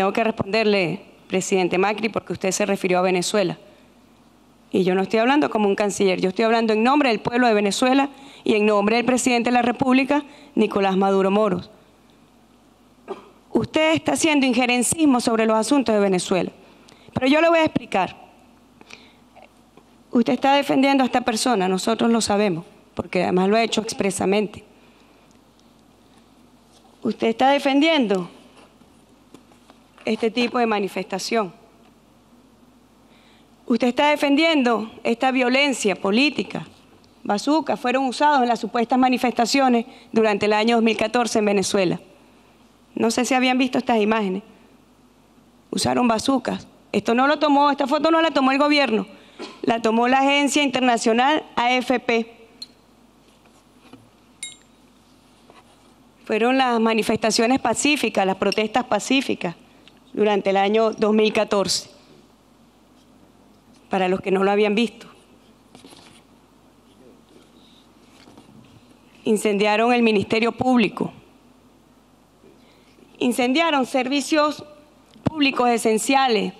tengo que responderle, presidente Macri, porque usted se refirió a Venezuela. Y yo no estoy hablando como un canciller, yo estoy hablando en nombre del pueblo de Venezuela y en nombre del presidente de la República, Nicolás Maduro Moros. Usted está haciendo injerencismo sobre los asuntos de Venezuela. Pero yo le voy a explicar. Usted está defendiendo a esta persona, nosotros lo sabemos, porque además lo ha hecho expresamente. Usted está defendiendo este tipo de manifestación. Usted está defendiendo esta violencia política. Bazookas fueron usados en las supuestas manifestaciones durante el año 2014 en Venezuela. No sé si habían visto estas imágenes. Usaron bazucas. Esto no lo tomó, esta foto no la tomó el gobierno, la tomó la agencia internacional AFP. Fueron las manifestaciones pacíficas, las protestas pacíficas durante el año 2014, para los que no lo habían visto. Incendiaron el Ministerio Público, incendiaron servicios públicos esenciales.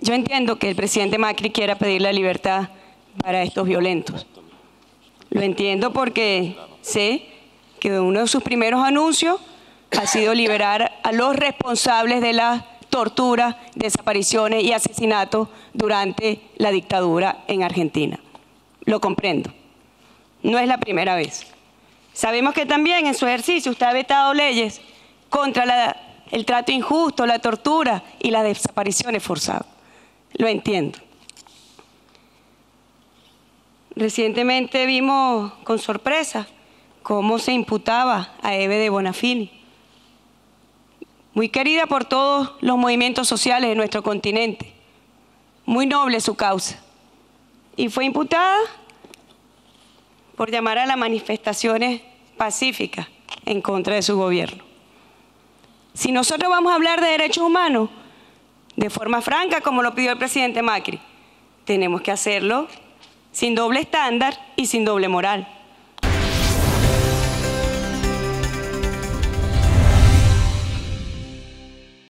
Yo entiendo que el presidente Macri quiera pedir la libertad para estos violentos. Lo entiendo porque sé que uno de sus primeros anuncios ha sido liberar a los responsables de la tortura, desapariciones y asesinatos durante la dictadura en Argentina. Lo comprendo. No es la primera vez. Sabemos que también en su ejercicio usted ha vetado leyes contra el trato injusto, la tortura y las desapariciones forzadas. Lo entiendo. Recientemente vimos con sorpresa cómo se imputaba a Eve de Bonafini, muy querida por todos los movimientos sociales de nuestro continente, muy noble su causa, y fue imputada por llamar a las manifestaciones pacíficas en contra de su gobierno. Si nosotros vamos a hablar de derechos humanos de forma franca, como lo pidió el presidente Macri, tenemos que hacerlo sin doble estándar y sin doble moral.